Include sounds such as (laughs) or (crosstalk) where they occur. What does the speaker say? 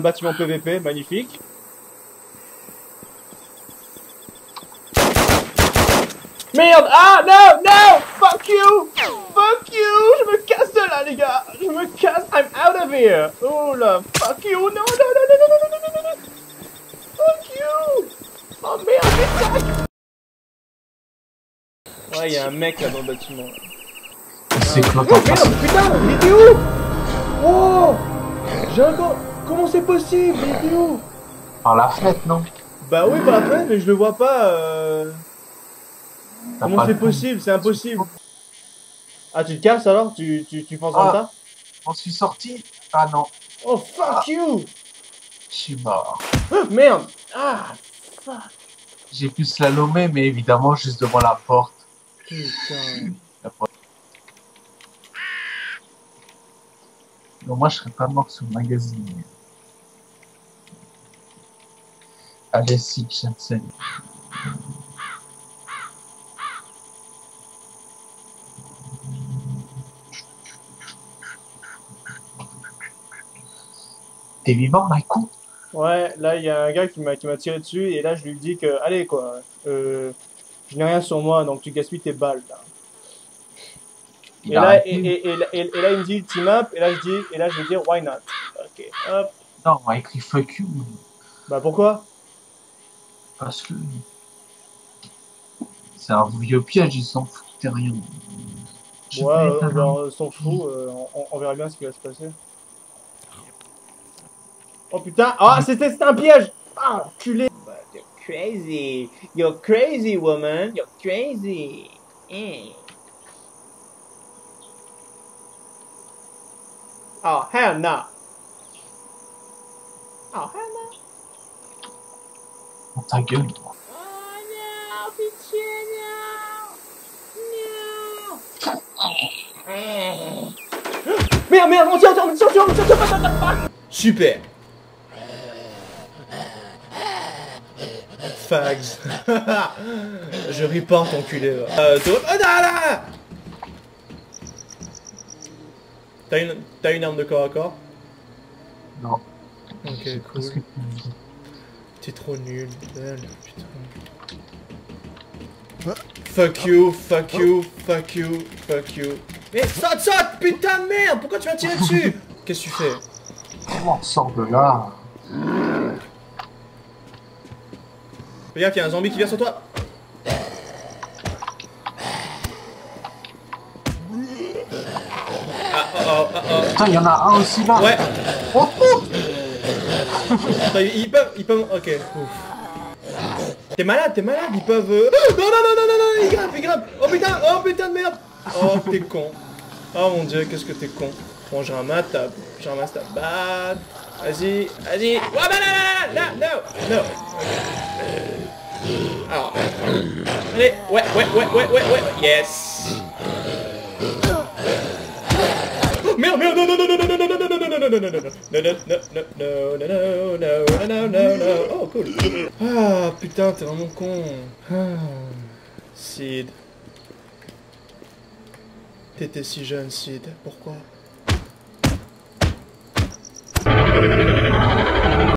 Un bâtiment PVP, magnifique. Merde. Ah non Non. Fuck you. Fuck you. Je me casse de là les gars. Je me casse. I'm out of here. Oh là. Fuck you. Non non non non non non non non non non. Fuck you. Oh merde mais Ouais y'a un mec là dans le bâtiment. C'est quoi Oh merde putain Il était où? Oh J'ai encore... Comment c'est possible? Il était où? Par la fenêtre, non? Bah oui par la fenêtre mais je le vois pas euh... T'as Comment pas c'est le- possible? C'est impossible. Ah, tu te casses alors? Tu, tu, tu penses en Ah. tas? On suis sorti? Ah non, Oh, fuck you je suis mort. Ah, Merde Ah, fuck J'ai pu slalomer, mais évidemment juste devant la porte. Putain. La porte. Non, moi je serais pas mort sous le magazine. Allez, si, Jensen. T'es vivant, Michael? Ouais, là, il y a un gars qui m'a tiré dessus et là, je lui dis que, allez, quoi, euh, je n'ai rien sur moi, donc tu gaspilles tes balles, là. Et là, arrêté. et, et, et, et- et là, il me dit team up, et là, je dis, et là, je vais dire why not? Ok, hop. Non, on a écrit fuck you. Bah, pourquoi? Parce que. C'est un vieux piège, ils s'en foutent rien. Ouais, euh, genre, euh, s'en fout, euh, on, on verra bien ce qui va se passer. Oh putain, ah, c'était c'était un piège Ah, enculé But You're crazy, you're crazy woman, you're crazy. Mm. Oh, hell no. Oh, hell no. Oh, ta gueule. Merde, merde, on tient, on tient, on tient, on tient, on Super. Fags. (laughs) Je ripante, enculé. Euh. Oh, là, T'as une... T'as une arme de corps à corps? Non. Ok, cool. T'es trop nul, putain. Fuck you, fuck you, fuck you, fuck you. Mais saute, saute, putain de merde Pourquoi tu m'as tiré dessus? Qu'est-ce que tu fais? On sort de là? Fais gaffe, y'a un zombie qui vient sur toi. Ah, oh, oh, oh, oh. Putain, il y en a un aussi là. Ouais, Oh, oh ils peuvent, ils peuvent, ok. T'es malade, t'es malade, ils peuvent... euh, Non, non, non, non, non, non, ils grimpent, ils grimpent Oh putain, oh putain de merde Oh, t'es con. Oh mon dieu, qu'est-ce que t'es con. Bon, je ramasse ta... Je ramasse ta batte. Vas-y, vas-y. Oh, bah, là, là, là, non, non. Alors, allez, ouais, ouais, ouais, ouais, ouais, ouais, yes. Oh, Merde, merde, non, non, non, non, non, non, non, oh. Ah, putain, t'es vraiment con. Ah, Sid. T'étais si jeune, Sid. Pourquoi